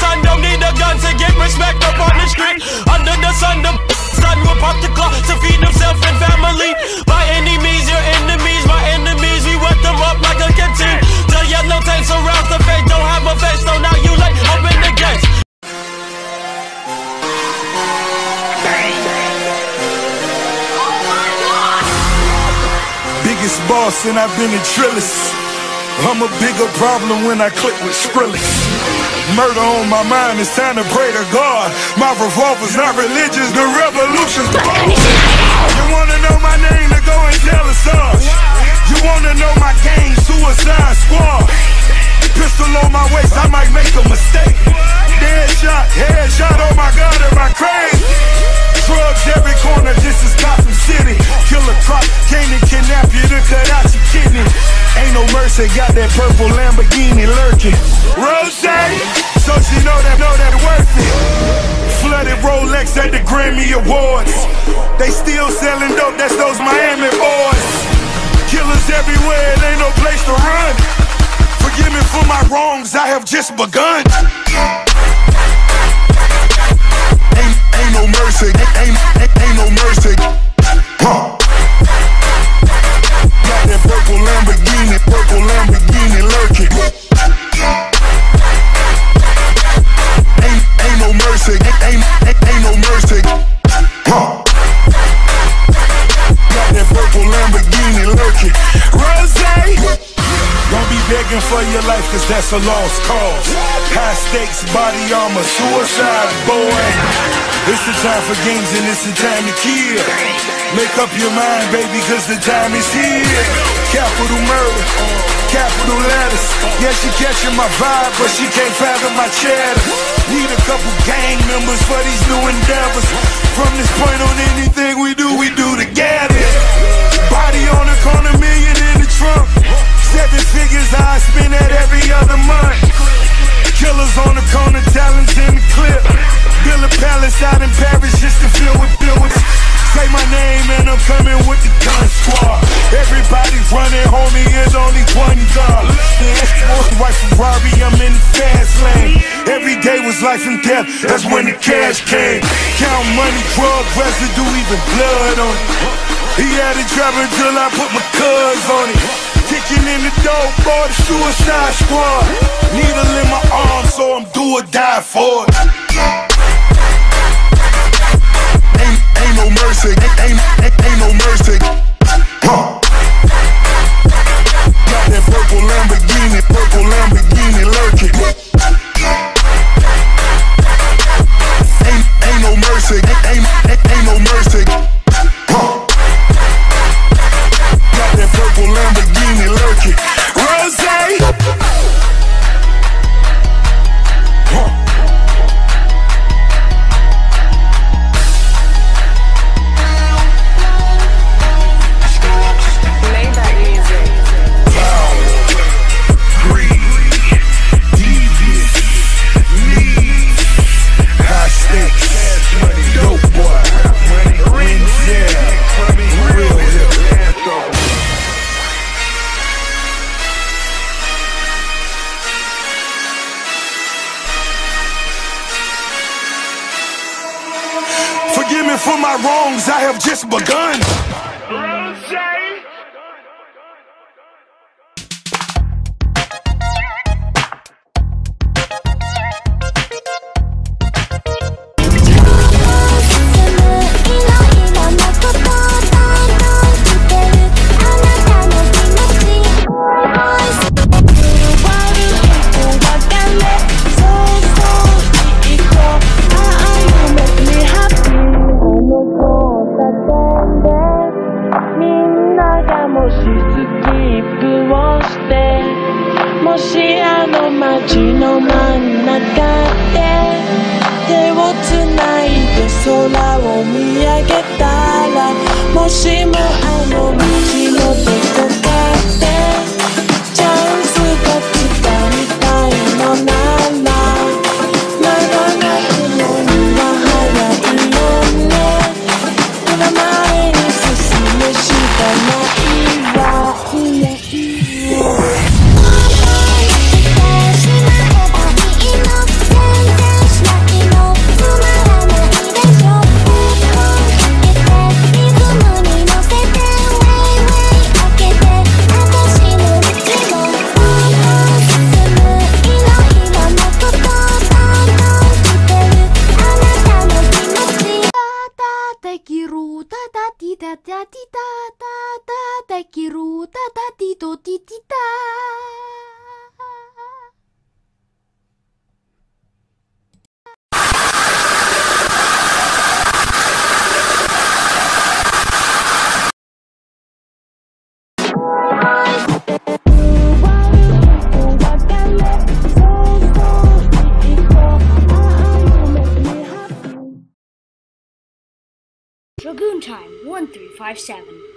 son don't need a gun to get respect up on the street. Under the sun, the son will pop the clock to feed himself and family. By any means, your enemies, my enemies, we wet them up like a canteen. The yellow tanks around the face don't have a face, so now you late. Open the gates. Biggest boss and I've been in Trillis. I'm a bigger problem when I click with Skrillex. Murder on my mind, it's time to pray to God. My revolver's not religious, the revolution's You wanna know my name, to go and tell us us. You wanna know my gang, Suicide Squad. Pistol on my waist, I might make a mistake. Dead shot, head shot, oh my god, am I crazy? Drugs every corner, this is Gotham City. Mercy, got that purple Lamborghini lurking. Rose, so she know that, know that worth it. Flooded Rolex at the Grammy Awards. They still selling dope, that's those Miami boys. Killers everywhere, it ain't no place to run. Forgive me for my wrongs, I have just begun. That's a lost cause. High stakes, body armor, suicide, boy. It's the time for games and it's the time to kill. Make up your mind, baby, cause the time is here. Capital murder, capital letters. Yeah, she catching my vibe, but she can't fathom my cheddar. Need a couple gang members for these new endeavors. From this point Ferrari, I'm in the fast lane. Every day was life and death, that's when the cash came. Count money, drug residue, even blood on it. He had it driving till I put my cuz on it. Kicking in the door for the suicide squad. Needle in my arm, so I'm do or die for it. Forgive me for my wrongs, I have just begun.「もしスキップをして」「もしあの街の真ん中で」「手をつないで空を見上げたら」「もしもあの街タティタタティタタタタキルタタティトティティタ One, three, five, seven.